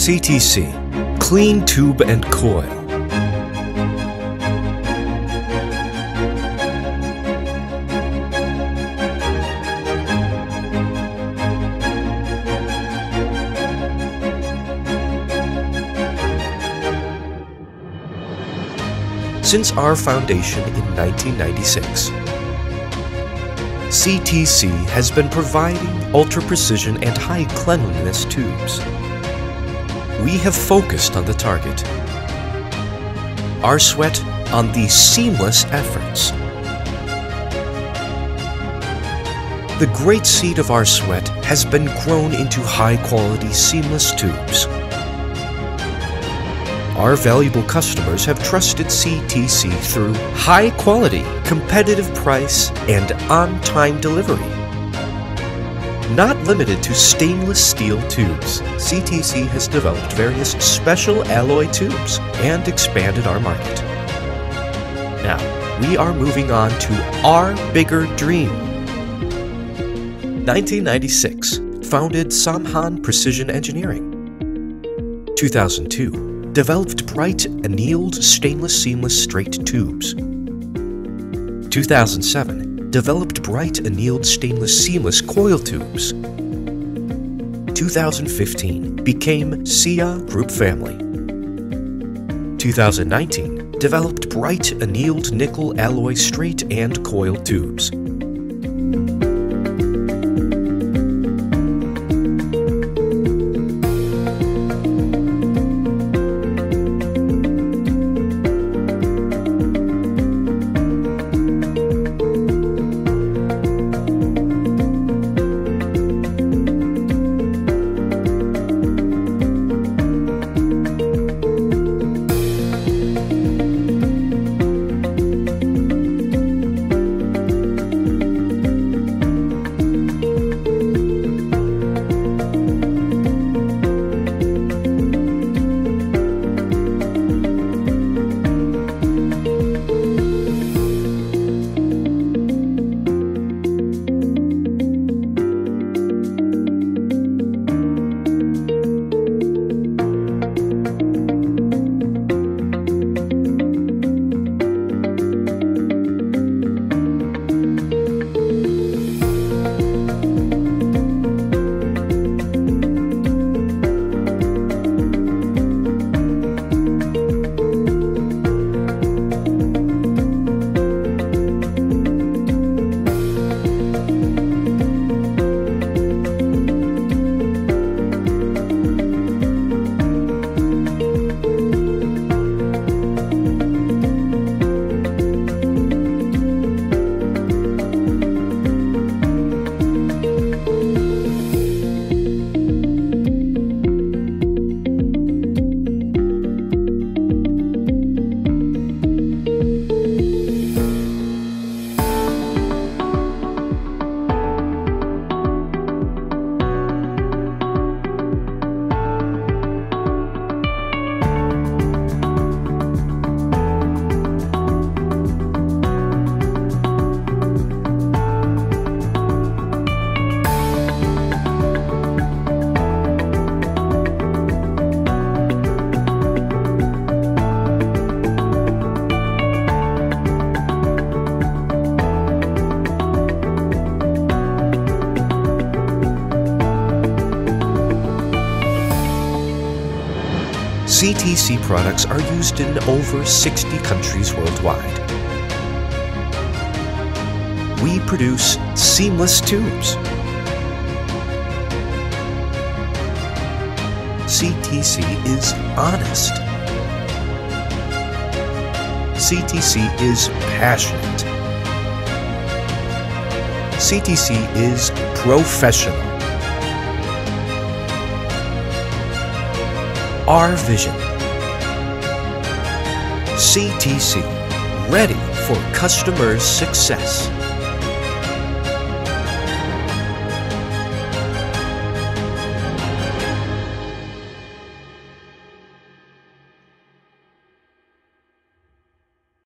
CTC, Clean Tube and Coil. Since our foundation in 1996, CTC has been providing ultra precision and high cleanliness tubes. We have focused on the target. Our sweat on the seamless efforts. The great seed of our sweat has been grown into high quality seamless tubes. Our valuable customers have trusted CTC through high quality, competitive price, and on time delivery. Not limited to stainless steel tubes, CTC has developed various special alloy tubes and expanded our market. Now, we are moving on to our bigger dream. 1996, founded Samhan Precision Engineering. 2002, developed bright annealed stainless seamless straight tubes. 2007 developed bright annealed stainless seamless coil tubes. 2015 became SeAH Group Family. 2019 developed bright annealed nickel alloy straight and coil tubes. CTC products are used in over 60 countries worldwide. We produce seamless tubes. CTC is honest. CTC is passionate. CTC is professional. Our vision. CTC, ready for customers' success.